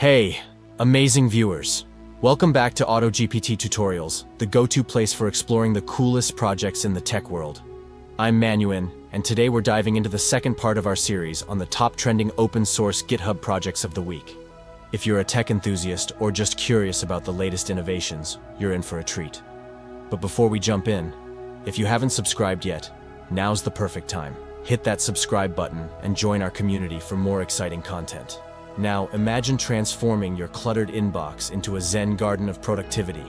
Hey, amazing viewers. Welcome back to AutoGPT Tutorials, the go-to place for exploring the coolest projects in the tech world. I'm Manuin, and today we're diving into the second part of our series on the top trending open source GitHub projects of the week. If you're a tech enthusiast or just curious about the latest innovations, you're in for a treat. But before we jump in, if you haven't subscribed yet, now's the perfect time. Hit that subscribe button and join our community for more exciting content. Now, imagine transforming your cluttered inbox into a zen garden of productivity,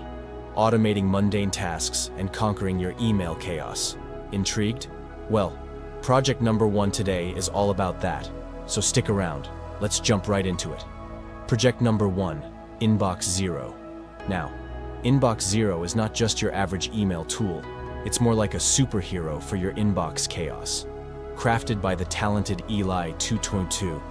automating mundane tasks and conquering your email chaos. Intrigued? Well, project number one today is all about that, so stick around. Let's jump right into it. Project number one, Inbox Zero. Now, Inbox Zero is not just your average email tool, it's more like a superhero for your inbox chaos. Crafted by the talented Eli 222,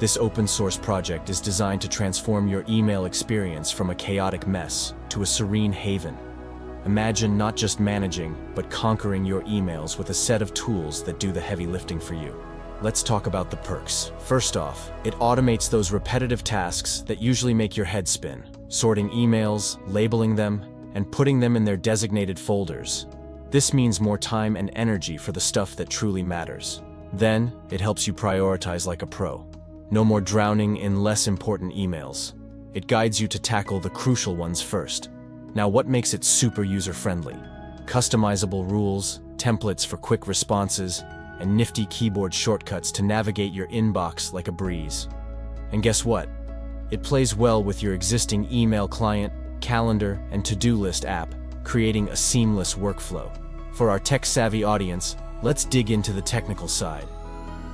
this open source project is designed to transform your email experience from a chaotic mess to a serene haven. Imagine not just managing, but conquering your emails with a set of tools that do the heavy lifting for you. Let's talk about the perks. First off, it automates those repetitive tasks that usually make your head spin, sorting emails, labeling them, and putting them in their designated folders. This means more time and energy for the stuff that truly matters. Then, it helps you prioritize like a pro. No more drowning in less important emails. It guides you to tackle the crucial ones first. Now what makes it super user-friendly? Customizable rules, templates for quick responses, and nifty keyboard shortcuts to navigate your inbox like a breeze. And guess what? It plays well with your existing email client, calendar, and to-do list app, creating a seamless workflow. For our tech-savvy audience, let's dig into the technical side.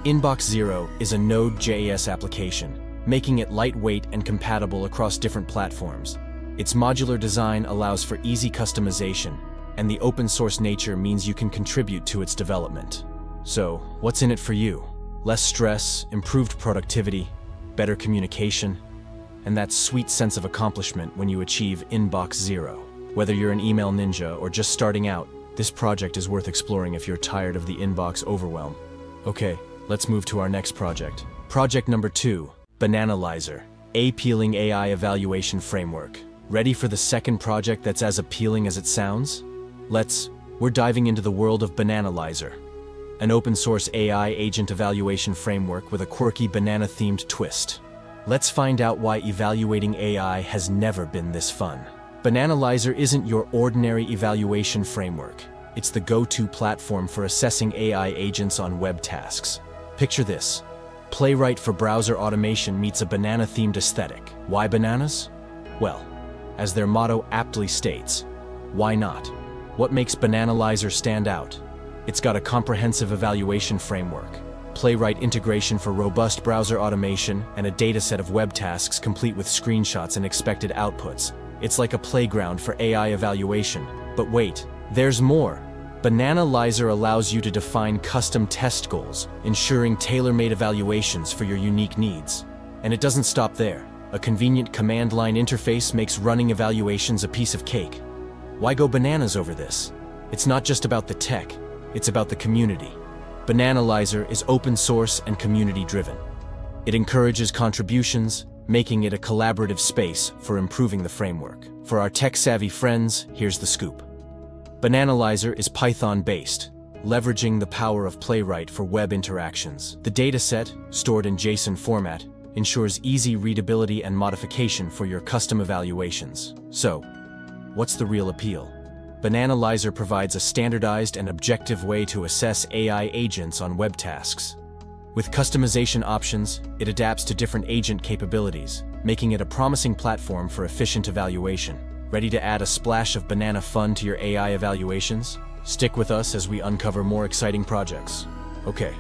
Inbox Zero is a Node.js application, making it lightweight and compatible across different platforms. Its modular design allows for easy customization, and the open source nature means you can contribute to its development. So, what's in it for you? Less stress, improved productivity, better communication, and that sweet sense of accomplishment when you achieve Inbox Zero. Whether you're an email ninja or just starting out, this project is worth exploring if you're tired of the inbox overwhelm. Okay, let's move to our next project. Project number two, Bananalyzer, Appealing AI Evaluation Framework. Ready for the second project that's as appealing as it sounds? Let's, we're diving into the world of Bananalyzer, an open source AI agent evaluation framework with a quirky banana themed twist. Let's find out why evaluating AI has never been this fun. Bananalyzer isn't your ordinary evaluation framework. It's the go-to platform for assessing AI agents on web tasks. Picture this. Playwright for browser automation meets a banana-themed aesthetic. Why bananas? Well, as their motto aptly states, why not? What makes Bananalyzer stand out? It's got a comprehensive evaluation framework, Playwright integration for robust browser automation, and a dataset of web tasks complete with screenshots and expected outputs. It's like a playground for AI evaluation. But wait, there's more. Bananalyzer allows you to define custom test goals, ensuring tailor-made evaluations for your unique needs. And it doesn't stop there. A convenient command line interface makes running evaluations a piece of cake. Why go bananas over this? It's not just about the tech, it's about the community. Bananalyzer is open source and community driven. It encourages contributions, making it a collaborative space for improving the framework. For our tech-savvy friends, here's the scoop. Bananalyzer is Python-based, leveraging the power of Playwright for web interactions. The dataset, stored in JSON format, ensures easy readability and modification for your custom evaluations. So, what's the real appeal? Bananalyzer provides a standardized and objective way to assess AI agents on web tasks. With customization options, it adapts to different agent capabilities, making it a promising platform for efficient evaluation. Ready to add a splash of banana fun to your AI evaluations? Stick with us as we uncover more exciting projects. Okay,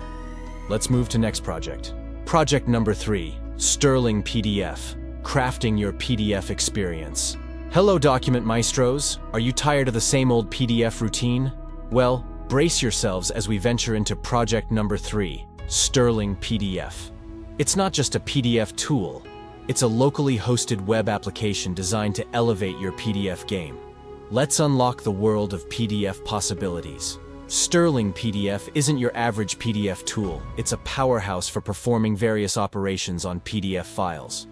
let's move to next project. Project number three, Stirling PDF, crafting your PDF experience. Hello document maestros, are you tired of the same old PDF routine? Well, brace yourselves as we venture into project number three, Stirling PDF. It's not just a PDF tool, it's a locally hosted web application designed to elevate your PDF game. Let's unlock the world of PDF possibilities. Stirling PDF isn't your average PDF tool, it's a powerhouse for performing various operations on PDF files.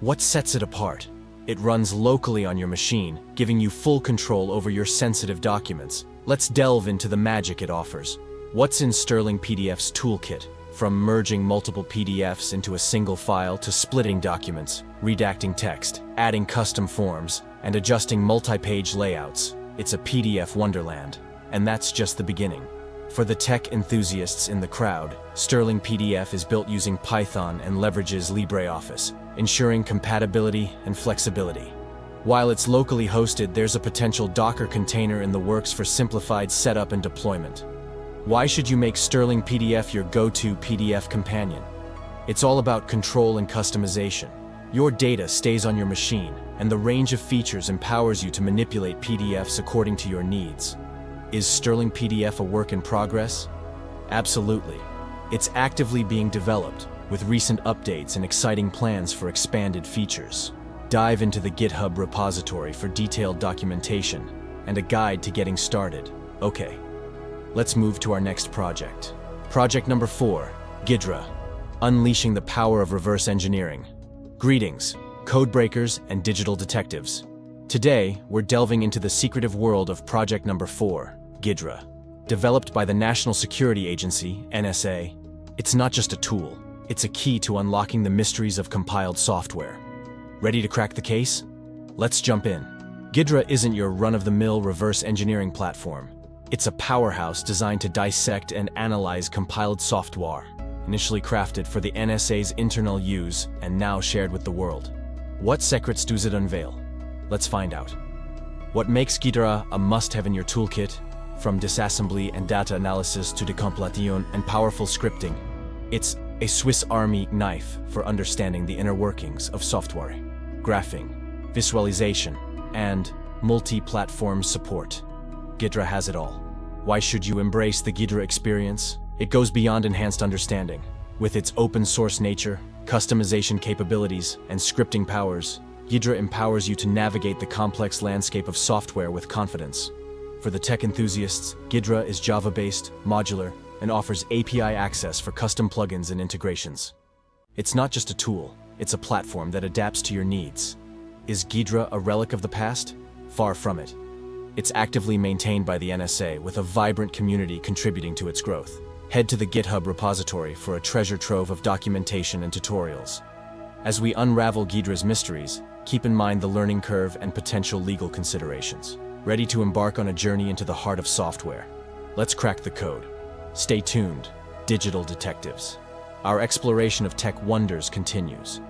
What sets it apart? It runs locally on your machine, giving you full control over your sensitive documents. Let's delve into the magic it offers. What's in Stirling PDF's toolkit? From merging multiple PDFs into a single file to splitting documents, redacting text, adding custom forms, and adjusting multi-page layouts, it's a PDF wonderland. And that's just the beginning. For the tech enthusiasts in the crowd, Stirling PDF is built using Python and leverages LibreOffice, ensuring compatibility and flexibility. While it's locally hosted, there's a potential Docker container in the works for simplified setup and deployment. Why should you make Stirling PDF your go-to PDF companion? It's all about control and customization. Your data stays on your machine, and the range of features empowers you to manipulate PDFs according to your needs. Is Stirling PDF a work in progress? Absolutely. It's actively being developed, with recent updates and exciting plans for expanded features. Dive into the GitHub repository for detailed documentation and a guide to getting started. Okay, Let's move to our next project. Project number four, Ghidra, unleashing the power of reverse engineering. Greetings, codebreakers and digital detectives. Today, we're delving into the secretive world of project number four, Ghidra. Developed by the National Security Agency, NSA, it's not just a tool, it's a key to unlocking the mysteries of compiled software. Ready to crack the case? Let's jump in. Ghidra isn't your run-of-the-mill reverse engineering platform. It's a powerhouse designed to dissect and analyze compiled software, initially crafted for the NSA's internal use and now shared with the world. What secrets does it unveil? Let's find out. What makes Ghidra a must-have in your toolkit, from disassembly and data analysis to decompilation and powerful scripting, it's a Swiss Army knife for understanding the inner workings of software, graphing, visualization, and multi-platform support. Ghidra has it all. Why should you embrace the Ghidra experience? It goes beyond enhanced understanding. With its open source nature, customization capabilities, and scripting powers, Ghidra empowers you to navigate the complex landscape of software with confidence. For the tech enthusiasts, Ghidra is Java-based, modular, and offers API access for custom plugins and integrations. It's not just a tool, it's a platform that adapts to your needs. Is Ghidra a relic of the past? Far from it. It's actively maintained by the NSA with a vibrant community contributing to its growth. Head to the GitHub repository for a treasure trove of documentation and tutorials. As we unravel Ghidra's mysteries, keep in mind the learning curve and potential legal considerations. Ready to embark on a journey into the heart of software. Let's crack the code. Stay tuned, digital detectives. Our exploration of tech wonders continues.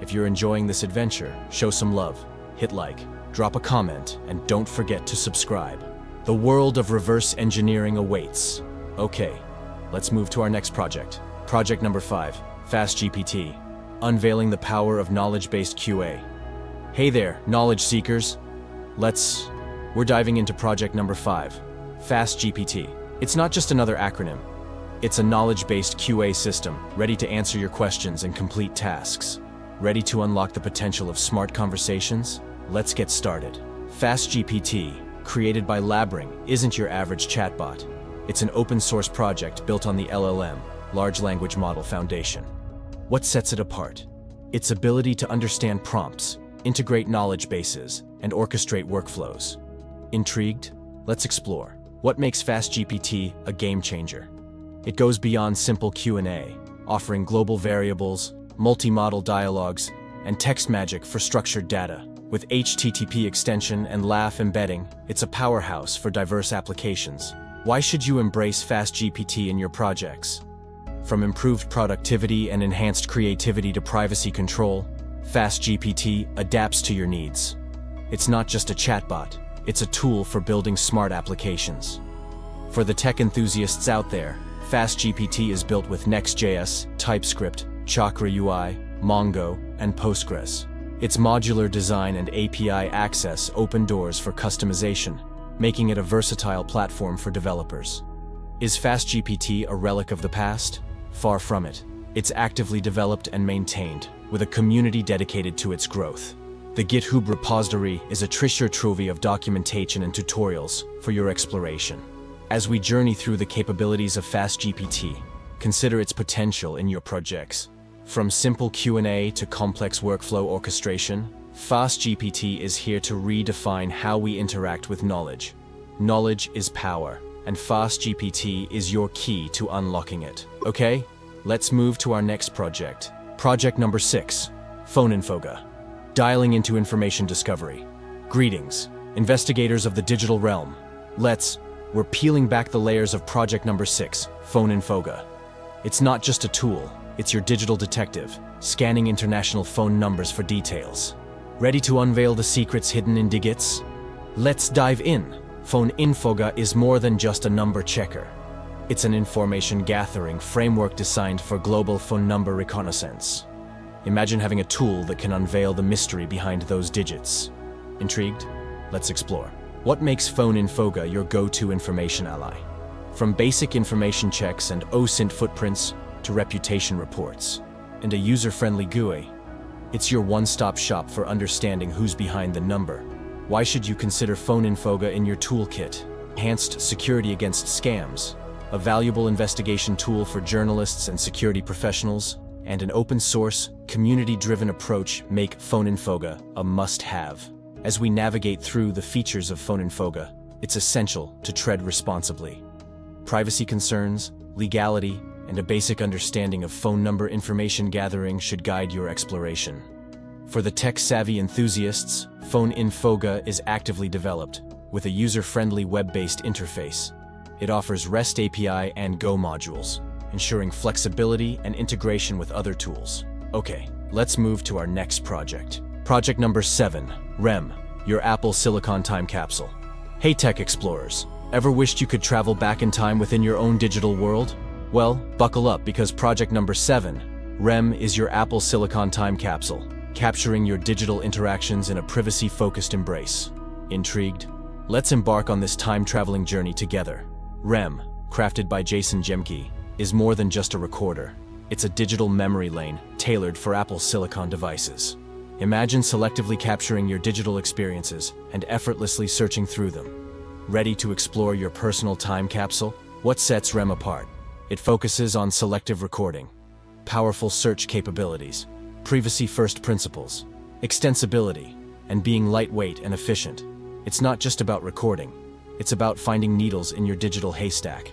If you're enjoying this adventure, show some love, hit like, drop a comment, and don't forget to subscribe. The world of reverse engineering awaits. Okay, let's move to our next project. Project number five, FastGPT, unveiling the power of knowledge-based QA. Hey there, knowledge seekers. Let's... We're diving into project number five, FastGPT. It's not just another acronym. It's a knowledge-based QA system, ready to answer your questions and complete tasks. Ready to unlock the potential of smart conversations? Let's get started. FastGPT, created by Labring, isn't your average chatbot. It's an open source project built on the LLM, Large Language Model Foundation. What sets it apart? Its ability to understand prompts, integrate knowledge bases, and orchestrate workflows. Intrigued? Let's explore. What makes FastGPT a game changer? It goes beyond simple Q&A, offering global variables, multi-model dialogues, and text magic for structured data. With HTTP extension and LAF embedding, it's a powerhouse for diverse applications. Why should you embrace FastGPT in your projects? From improved productivity and enhanced creativity to privacy control, FastGPT adapts to your needs. It's not just a chatbot, it's a tool for building smart applications. For the tech enthusiasts out there, FastGPT is built with Next.js, TypeScript, Chakra UI, Mongo, and Postgres. Its modular design and API access open doors for customization, making it a versatile platform for developers. Is FastGPT a relic of the past? Far from it. It's actively developed and maintained, with a community dedicated to its growth. The GitHub repository is a treasure trove of documentation and tutorials for your exploration. As we journey through the capabilities of FastGPT, consider its potential in your projects. From simple Q&A to complex workflow orchestration, FastGPT is here to redefine how we interact with knowledge. Knowledge is power, and FastGPT is your key to unlocking it. Okay, let's move to our next project. Project number six, PhoneInfoga. Dialing into information discovery. Greetings, investigators of the digital realm. Let's, we're peeling back the layers of project number six, PhoneInfoga. It's not just a tool, it's your digital detective, scanning international phone numbers for details. Ready to unveil the secrets hidden in digits? Let's dive in. PhoneInfoga is more than just a number checker. It's an information gathering framework designed for global phone number reconnaissance. Imagine having a tool that can unveil the mystery behind those digits. Intrigued? Let's explore. What makes PhoneInfoga your go-to information ally? From basic information checks and OSINT footprints to reputation reports, and a user-friendly GUI, it's your one-stop shop for understanding who's behind the number. Why should you consider PhoneInfoga in your toolkit? Enhanced security against scams, a valuable investigation tool for journalists and security professionals, and an open-source, community-driven approach make PhoneInfoga a must-have. As we navigate through the features of PhoneInfoga, it's essential to tread responsibly. Privacy concerns, legality, and a basic understanding of phone number information gathering should guide your exploration. For the tech-savvy enthusiasts, PhoneInfoga is actively developed, with a user-friendly web-based interface. It offers REST API and Go modules, ensuring flexibility and integration with other tools. Okay, let's move to our next project. Project number 7, REM, your Apple Silicon Time Capsule. Hey Tech Explorers, ever wished you could travel back in time within your own digital world? Well, buckle up because project number 7, REM is your Apple Silicon Time Capsule, capturing your digital interactions in a privacy-focused embrace. Intrigued? Let's embark on this time-traveling journey together. REM, crafted by Jason McGhee, is more than just a recorder. It's a digital memory lane tailored for Apple Silicon devices. Imagine selectively capturing your digital experiences and effortlessly searching through them. Ready to explore your personal time capsule? What sets REM apart? It focuses on selective recording, powerful search capabilities, privacy-first principles, extensibility, and being lightweight and efficient. It's not just about recording, it's about finding needles in your digital haystack.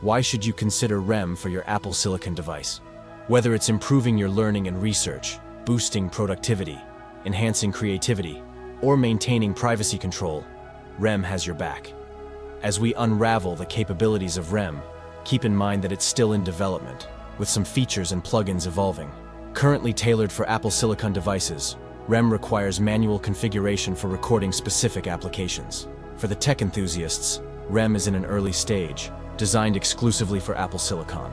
Why should you consider REM for your Apple Silicon device? Whether it's improving your learning and research, boosting productivity, enhancing creativity, or maintaining privacy control, REM has your back. As we unravel the capabilities of REM, Keep in mind that it's still in development, with some features and plugins evolving. Currently tailored for Apple Silicon devices, REM requires manual configuration for recording specific applications. For the tech enthusiasts, REM is in an early stage, designed exclusively for Apple Silicon.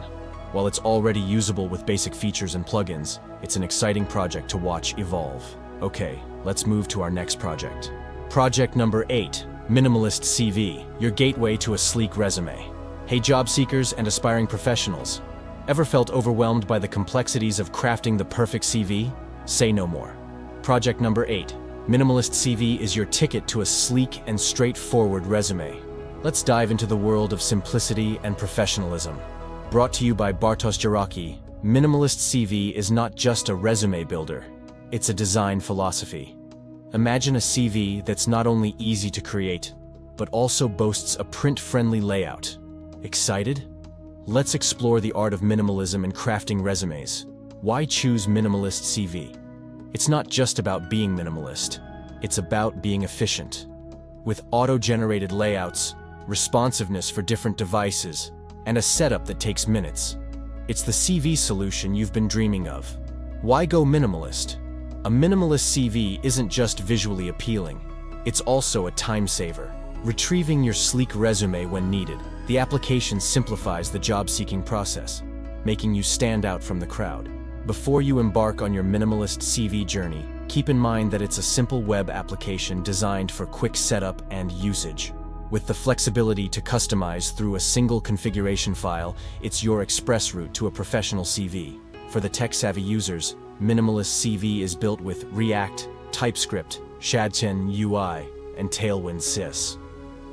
While it's already usable with basic features and plugins, it's an exciting project to watch evolve. Okay, let's move to our next project. Project number 8, Minimalist CV, your gateway to a sleek resume. Hey job seekers and aspiring professionals, ever felt overwhelmed by the complexities of crafting the perfect CV? Say no more. Project number 8. Minimalist CV is your ticket to a sleek and straightforward resume. Let's dive into the world of simplicity and professionalism. Brought to you by Bartosz Jarocki, Minimalist CV is not just a resume builder, it's a design philosophy. Imagine a CV that's not only easy to create, but also boasts a print-friendly layout, Excited? Let's explore the art of minimalism and crafting resumes. Why choose Minimalist CV? It's not just about being minimalist. It's about being efficient. With auto-generated layouts, responsiveness for different devices, and a setup that takes minutes. It's the CV solution you've been dreaming of. Why go minimalist? A minimalist CV isn't just visually appealing, it's also a time saver retrieving your sleek resume when needed. The application simplifies the job-seeking process, making you stand out from the crowd. Before you embark on your minimalist CV journey, keep in mind that it's a simple web application designed for quick setup and usage. With the flexibility to customize through a single configuration file, it's your express route to a professional CV. For the tech-savvy users, Minimalist CV is built with React, TypeScript, shadcn UI, and Tailwind CSS.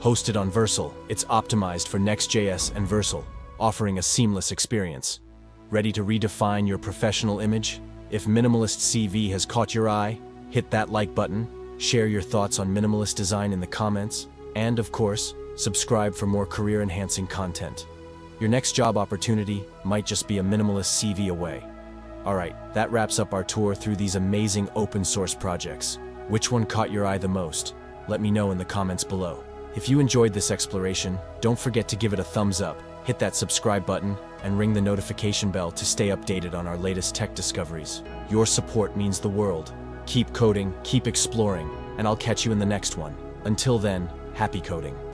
Hosted on Vercel, it's optimized for Next.js and Vercel, offering a seamless experience. Ready to redefine your professional image? If Minimalist CV has caught your eye, hit that like button, share your thoughts on minimalist design in the comments, and of course, subscribe for more career-enhancing content. Your next job opportunity might just be a minimalist CV away. Alright, that wraps up our tour through these amazing open source projects. Which one caught your eye the most? Let me know in the comments below. If you enjoyed this exploration, don't forget to give it a thumbs up, hit that subscribe button, and ring the notification bell to stay updated on our latest tech discoveries. Your support means the world. Keep coding, keep exploring, and I'll catch you in the next one. Until then, happy coding.